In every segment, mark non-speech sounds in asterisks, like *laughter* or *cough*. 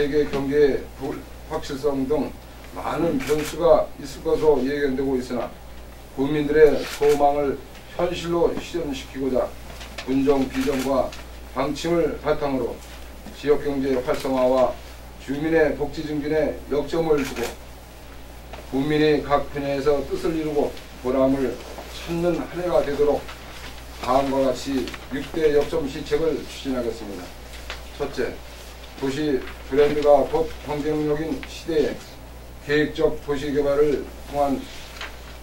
세계 경제의 확실성 등 많은 변수가 있을 것으로 예견되고 있으나 국민들의 소망을 현실로 실현시키고자 군정 비전과 방침을 바탕으로 지역경제 활성화와 주민의 복지 증진에 역점을 두고 국민이 각 분야에서 뜻을 이루고 보람을 찾는 한 해가 되도록 다음과 같이 6대 역점 시책을 추진하겠습니다. 첫째, 도시 브랜드가 곧 경쟁력인 시대에 계획적 도시 개발을 통한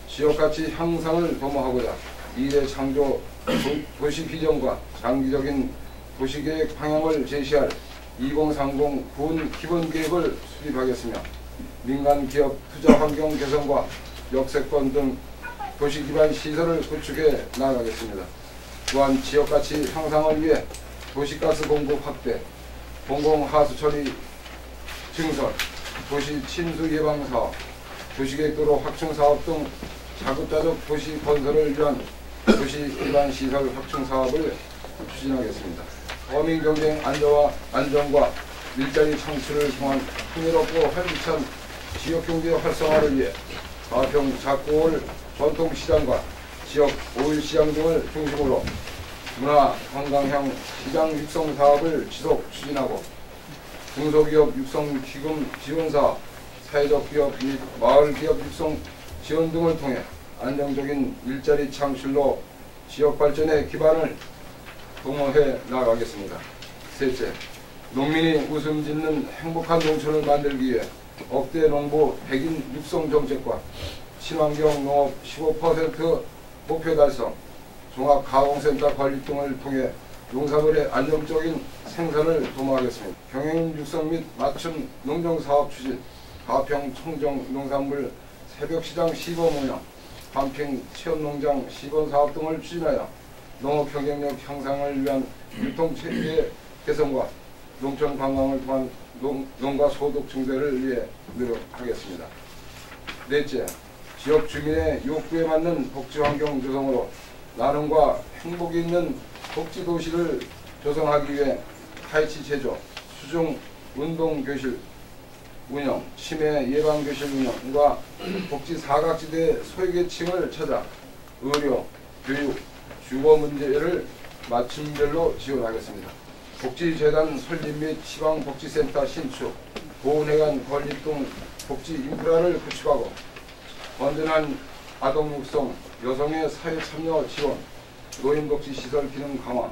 지역 가치 향상을 도모하고자 미래 창조 도시 비전과 장기적인 도시 계획 방향을 제시할 2030 군 기본 계획을 수립하겠으며 민간 기업 투자 환경 개선과 역세권 등 도시 기반 시설을 구축해 나가겠습니다. 또한 지역 가치 향상을 위해 도시가스 공급 확대, 공공 하수 처리 증설, 도시 침수 예방 사업, 도시계획도로 확충 사업 등 자급자족 도시 건설을 위한 도시 기반 시설 확충 사업을 추진하겠습니다. 어민 경쟁 안정화, 안정과 일자리 창출을 통한 풍요롭고 활기찬 지역 경제 활성화를 위해 가평 작고올 전통시장과 지역 오일시장 등을 중심으로 문화 관광형 시장 육성 사업을 지속 추진하고 중소기업 육성 기금 지원 사업, 사회적 기업 및 마을 기업 육성 지원 등을 통해 안정적인 일자리 창출로 지역 발전의 기반을 동원해 나가겠습니다. 셋째, 농민이 웃음 짓는 행복한 농촌을 만들기 위해 억대 농부 백인 육성 정책과 친환경 농업 15% 목표 달성, 종합가공센터 관리 등을 통해 농산물의 안정적인 생산을 도모하겠습니다. 경영 육성 및 맞춤 농정사업 추진, 가평 청정 농산물 새벽시장 시범 운영, 반평 체험농장 시범 사업 등을 추진하여 농업 경쟁력 향상을 위한 유통체계 개선과 농촌 관광을 통한 농, 농가 소득 증대를 위해 노력하겠습니다. 넷째, 지역 주민의 욕구에 맞는 복지 환경 조성으로 나눔과 행복이 있는 복지 도시를 조성하기 위해 타이치 제조, 수중 운동 교실 운영, 치매 예방 교실 운영과 복지 사각지대 소외계층을 찾아 의료, 교육, 주거 문제를 맞춤별로 지원하겠습니다. 복지재단 설립 및 지방복지센터 신축, 보훈회관 건립 등 복지 인프라를 구축하고 건전한 아동 육성, 여성의 사회 참여 지원, 노인복지 시설 기능 강화,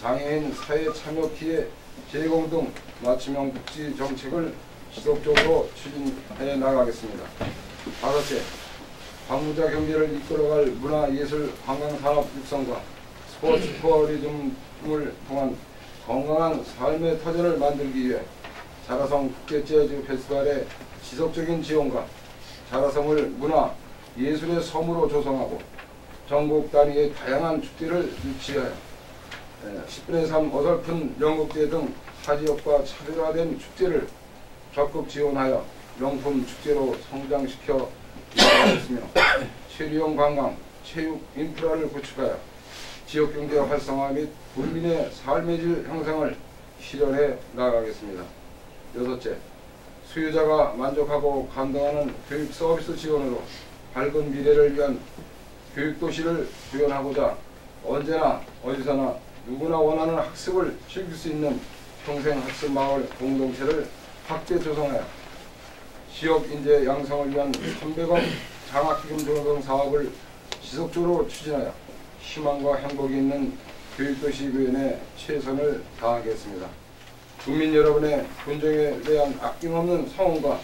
장애인 사회 참여 기회 제공 등 맞춤형 복지 정책을 지속적으로 추진해 나가겠습니다. 다섯째, 방문자 경제를 이끌어갈 문화예술 관광산업 육성과 스포츠 투어리즘을 통한 건강한 삶의 터전을 만들기 위해 자라성 국제재즈 페스티벌의 지속적인 지원과 자라성을 문화, 예술의 섬으로 조성하고 전국 단위의 다양한 축제를 유치하여 10분의 3 어설픈 연극제 등 타지역과 차별화된 축제를 적극 지원하여 명품 축제로 성장시켜 나가겠으며 *coughs* 체류형 관광, 체육 인프라를 구축하여 지역경제 활성화 및 국민의 삶의 질 향상을 실현해 나가겠습니다. 여섯째, 수요자가 만족하고 감동하는 교육 서비스 지원으로 밝은 미래를 위한 교육도시를 구현하고자 언제나 어디서나 누구나 원하는 학습을 즐길 수 있는 평생학습마을 공동체를 확대 조성하여 지역 인재 양성을 위한 300억 장학기금 조성 사업을 지속적으로 추진하여 희망과 행복이 있는 교육도시 구현에 최선을 다하겠습니다. 국민 여러분의 군정에 대한 아낌없는 성원과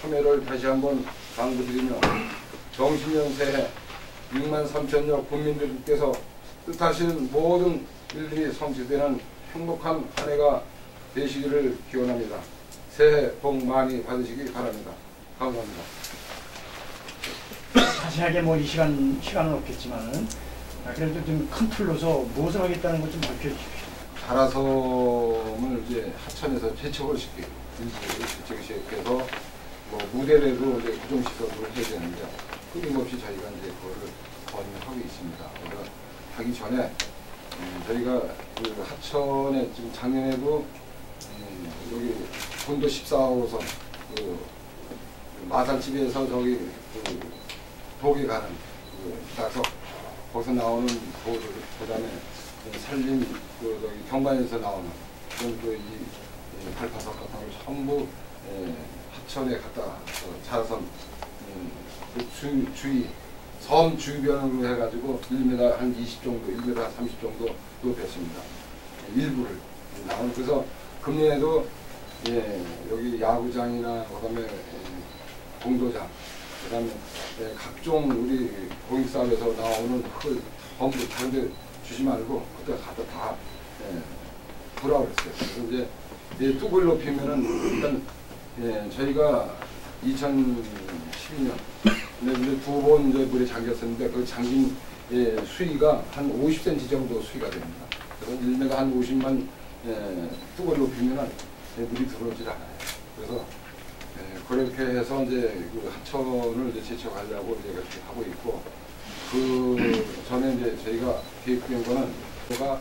참여를 다시 한번 당부드리며 정신년 새해 6만 3천여 국민들께서 뜻하시는 모든 일들이 성취되는 행복한 한 해가 되시기를 기원합니다. 새해 복 많이 받으시기 바랍니다. 감사합니다. 자세하게 뭐 이 시간 시간은 없겠지만은 아, 그래도 좀 큰 틀로서 무엇을 하겠다는 것 좀 밝혀주십시오. 자라섬을 이제 하천에서 최초를 시키고 일찍 시작해서 뭐 무대에도 이제 구정시설을 해야 되는데 끊임없이 저희가 이제 그거를 건의하고 있습니다. 그래서 하기 전에 음, 저희가 그 하천에 지금 작년에도 음, 여기 본도 14호선 그 마산집에서 저기 그 독에 가는 그 가서 거기서 나오는 도를 그다음에 그 산림 그 저기 경관에서 나오는 그런 그이 발파석 같은 걸 전부 에, 하천에 갖다 어, 자선 음, 그 주, 주위 섬 주변으로 해가지고 1m 한 20 정도, 1m 한 30 정도 높였습니다. 일부를 그래서 금년에도 예, 여기 야구장이나 그다음에 예, 공도장 그다음에 예, 각종 우리 공익사업에서 나오는 흙을 전부 다른데 주지 말고 그때 갖다 다 예, 부라 그랬어요. 그래서 이제 이 뚝을 높이면은 일단 예, 저희가 2012년 네, 두번 이제 물에 잠겼었는데 그 잠긴 예, 수위가 한 50cm 정도 수위가 됩니다. 그래서 1m 한 50만 예, 뚝을 높이면은 예, 물이 들어오질 않아요. 그래서 예, 그렇게 해서 이제 그 하천을 이제 제쳐가려고 이제 그렇게 하고 있고 그 전에 이제 저희가 계획된 거는 뭐가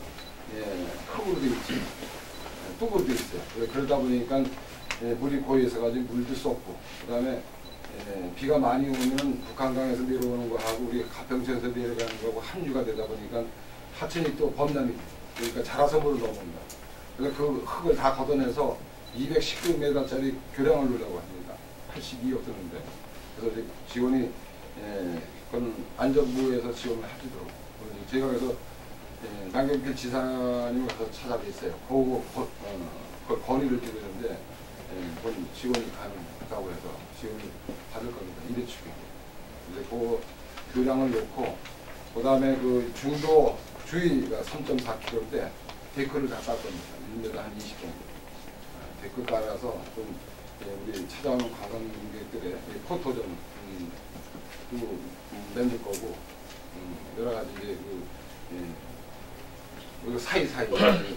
예, 흙으로 되어 있지 예, 뚝으로 되어 있어요. 그래- 그러다 보니까 예, 물이 고여서 가지고 물도 쏟고 그다음에 예, 비가 많이 오면 북한강에서 내려오는 거하고 우리 가평천에서 내려가는 거하고 함유가 되다 보니까 하천이 또 범람이 돼. 그러니까 자라섬으로 넘어온다. 그래서 그 흙을 다 걷어내서 219m짜리 교량을 놓으려고 합니다. 82억 드는데. 그래서 이제 지원이 예, 그건 안전부에서 지원을 해주도록. 제가 그래서 예, 남경필 지사님을 가서 찾아뵀어요. 그, 그, 어, 그 건의를 드리는데 예, 그건 지원이 가능하다고 해서 지원을 받을 겁니다. 이대축에. 이제 그 교량을 놓고 그 다음에 그 중도 주위가 3.4km인데 데크를 다 깔 겁니다. 1m 한 20 정도. 아, 데크 깔아서 좀 예, 우리 찾아오는 관광객들의 이 포토존 음, 또 음, 만들 거고 음, 여러 가지 이제 그 예, 그 사이사이 그, 예,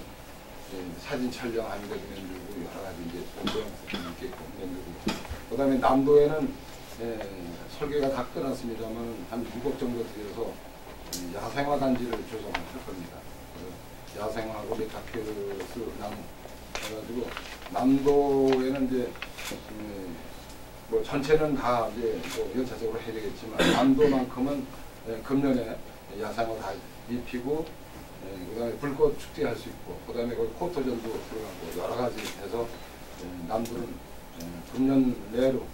사진 촬영하는 데도 만들고 여러 가지 이제 모양새도 있게끔 만들고 그 다음에 남도에는 예, 설계가 다 끝났습니다만 한 6억 정도 들여서 이 야생화 단지를 조성을 할 겁니다. 야생화하고 메타세쿼이아 나무 해가지고 남도에는 이제 음, 뭐 전체는 다 이제 뭐 연차적으로 해야 되겠지만 남도만큼은 예, 금년에 야생화 다 입히고 예, 그다음에 불꽃 축제 할 수 있고 그다음에 거기 포토존도 들어가고 여러 가지 해서 예, 남도는 예, 금년 내로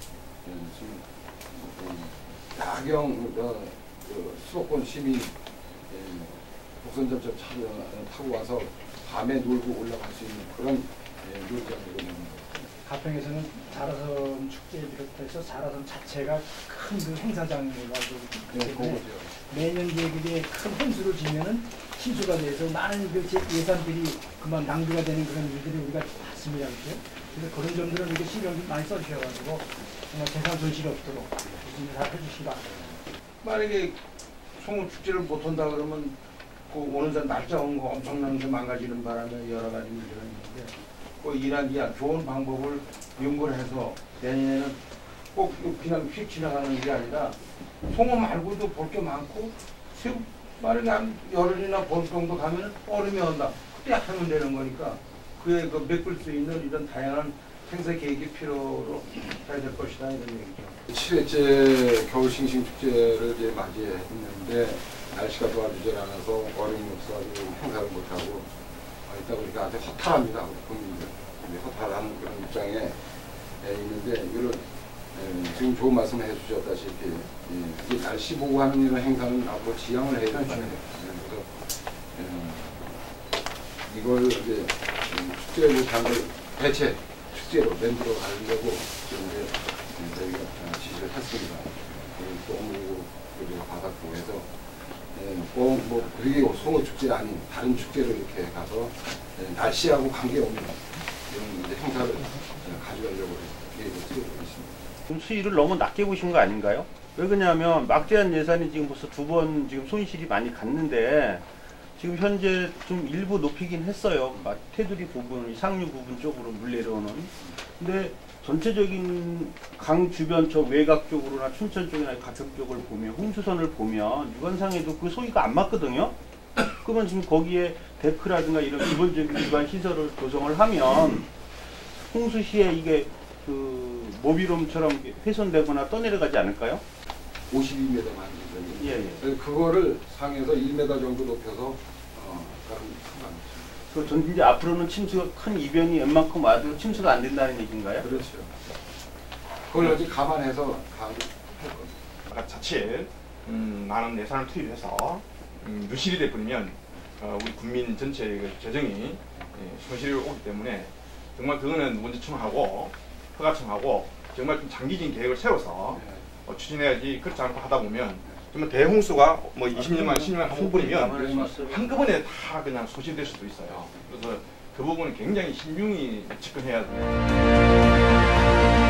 예, 지금 음, 야경 어, 그 수도권 시민 예, 복선전철 차를 타고 와서 밤에 놀고 올라갈 수 있는 그런 예, 것 가평에서는 자라섬 축제에 비롯해서 자라섬 자체가 큰 그 행사장으로 가지고 있기 네, 때문에. 매년 계획에 큰 홍수를 지면은 취소가 돼서 많은 그 제- 예산들이 그만 낭비가 되는 그런 일들이 우리가 봤습니다. 그죠? 그래서 그런 점들은 이렇게 신경 좀 많이 써주셔가지고 정말 재산 손실이 없도록 좀잘 해주시기 바랍니다. 만약에 송을 축제를 못 한다 그러면 그 오는 날 날짜 온 거 엄청난 게 망가지는 바람에 여러 가지 문제가 있는데 그 이란 이야 좋은 방법을 연구를 해서 내년에는 꼭 그냥 휙 지나가는 게 아니라 송어 말고도 볼 게 많고 새만 약에 한 열흘이나 봄 정도 가면 얼음이 온다 그때 하면 되는 거니까 그에 그 메꿀 수 있는 이런 다양한 행사 계획이 필요로 해야 될 것이다 이런 얘기죠. 7회째 겨울 싱싱 축제를 이제 맞이했는데 날씨가 도와주질 않아서 얼음이 없어가지고 행사를 못하고 아, 있다 보니까 아주 허탈합니다 국민들 허탈한 그런 입장에 예, 있는데 이런 예, 지금 좋은 말씀 해주셨다시피 예, 날씨 보고 하는 이런 행사는 앞으로 지양을 해야 된다 그래서 예, 이걸 이제 음, 축제 못한 걸 대체 축제로 만들어 가려고 지금 저희가 어, 지시를 했습니다. 꽁무 우리가 받았고 해서 꼭뭐 그게 송어 축제 아닌 다른 축제로 이렇게 가서 예, 날씨하고 관계없는 이런 행사를 예, 가져가려고 계획을 세우고 있습니다. 지금 수위를 너무 낮게 보신 거 아닌가요? 왜 그러냐면 막대한 예산이 지금 벌써 두 번 지금 손실이 많이 갔는데 지금 현재 좀 일부 높이긴 했어요. 막 테두리 부분, 이 상류 부분 쪽으로 물 내려오는. 근데 전체적인 강 주변 저 외곽 쪽으로나 춘천 쪽이나 가평 쪽을 보면 홍수선을 보면 육안상에도 그 소위가 안 맞거든요. 그러면 지금 거기에 데크라든가 이런 기본적인 기반 시설을 조성을 하면 홍수 시에 이게 그 모비름처럼 훼손되거나 떠내려가지 않을까요? 52m만 되거든요. 예, 예. 그거를 상에서 1m 정도 높여서 어. 그 전 이제 앞으로는 침수가 큰 이변이 웬만큼 와도 침수가 안 된다는 얘기인가요? 그렇죠. 그걸 아직 감안해서 가할 겁니다. 아까 자칫 음, 많은 예산을 투입해서 음, 유실이 돼버리면 어, 우리 국민 전체의 그 재정이 예, 손실이 오기 때문에 정말 그거는 문제청하고 허가청하고 정말 좀 장기적인 계획을 세워서 어, 추진해야지 그렇지 않고 하다 보면 정말 대홍수가 뭐 20년만 10년만 한번 버리면 감안할 수 있어요. 한꺼번에 다 그냥 소실될 수도 있어요. 그래서 그 부분은 굉장히 신중히 접근해야 돼요.